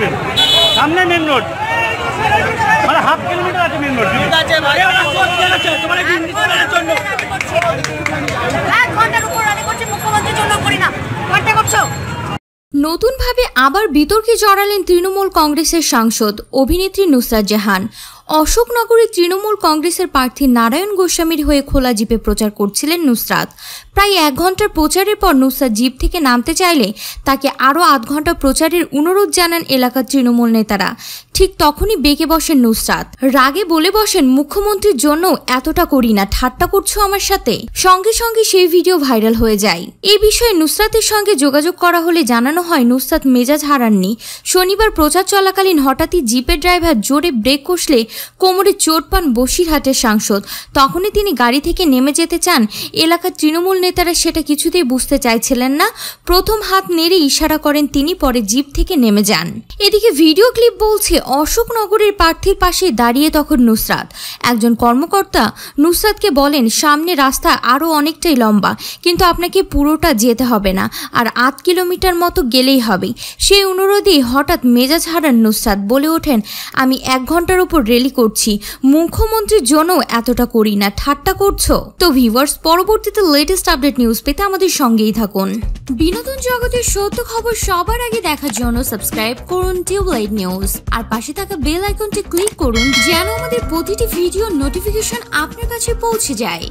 করবেন সামনে main road মানে হাফ কিলোমিটার আছে মেন রোড নতুনভাবে আবার বিতর্কে জড়ালেন তৃণমূল কংগ্রেসের সাংসদ অভিনেত্রী নুসরাত জাহান। অশোকনগরে তৃণমূল কংগ্রেসের প্রার্থী নারায়ণ গোস্বামীর হয়ে খোলা জিপে প্রচার করছিলেন নুসরাত। প্রায় এক ঘণ্টার প্রচারের পর নুসরাত জিপ থেকে নামতে চাইলে তাকে আরও আধ ঘণ্টা প্রচারের অনুরোধ জানান এলাকার তৃণমূল নেতারা। ঠিক তখনই বেঁকে বসেন নুসরাত। রাগে বলে বসেন, মুখ্যমন্ত্রীর জন্য এতটা করি না, ঠাট্টা করছ আমার সাথে? সঙ্গে সঙ্গে সেই ভিডিও ভাইরাল হয়ে যায়। এ বিষয়ে নুসরাতের সঙ্গে যোগাযোগ করা হলে জানানো হয়, নুসরাত মেজাজ হারাননি। শনিবার প্রচার চলাকালীন হঠাৎই জিপের ড্রাইভার জোরে ব্রেক কষলে কোমরে চোট পান বসিরহাটের সাংসদ। তখনই তিনি গাড়ি থেকে নেমে যেতে চান। এলাকার তৃণমূল নেতারা সেটা কিছুতেই বুঝতে চাইছিলেন না। প্রথম হাত নেড়ে ইশারা করেন তিনি, পরে জিপ থেকে নেমে যান। এদিকে ভিডিও ক্লিপ বলছে, অশোকনগরের প্রার্থীর পাশে দাঁড়িয়ে তখন নুসরাত। একজন কর্মকর্তা নুসরাতকে বলেন, সামনে রাস্তা আরও অনেকটাই লম্বা, কিন্তু আপনাকে পুরোটা যেতে হবে না, আর আধ কিলোমিটার মতো গেলেই হবে। সেই অনুরোধেই হঠাৎ মেজাজ হারান নুসরাত। বলে ওঠেন, আমি এক ঘণ্টার উপর রেলি করছি। মুখ্যমন্ত্রীর জন্য এতটা করি না। ঠাট্টা করছ? তো ভিউয়ার্স পরবর্তীতে লেটেস্ট আপডেট নিউজ পেতে আমাদের সঙ্গেই থাকুন। বিনোদন জগতের সত্য খবর সবার আগে দেখার জন্য সাবস্ক্রাইব করুন টিউবলাইট নিউজ আর পাশে থাকা বেল আইকনটি ক্লিক করুন, যেন আমাদের প্রতিটি ভিডিও নোটিফিকেশন আপনার কাছে পৌঁছে যায়।